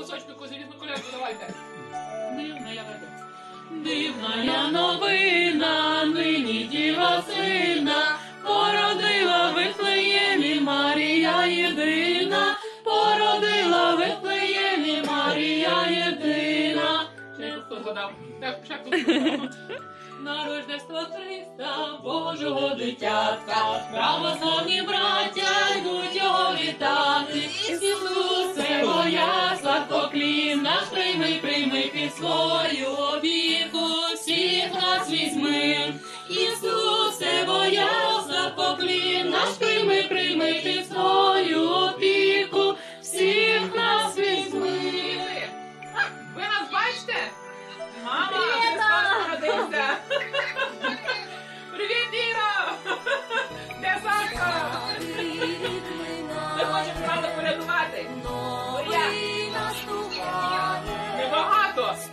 кусочку якусь різну колядку, давайте. Дивна я веду. Дивна новина, нині діва сина, породила в Вифлеємі Марія єдина, породила в Вифлеємі Марія єдина. Ще хто згадав. Так, ще хто згадав. На Рождество Христа, Божого дитятка, православні браття прийми, прийми під свою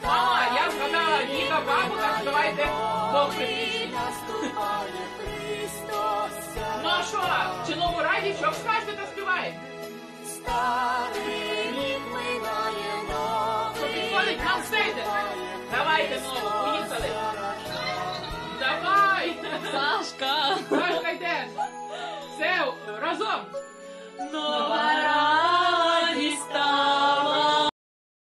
Мама, я згадала Ніка, бабу, так давайте Бог припічні. Ну а що? Чи нову раді, що скажете та співаєте? Що підходить нам стейте? Давайте знову, поїхали. Давай! Сашка! Сашка йде. Все, разом. Нова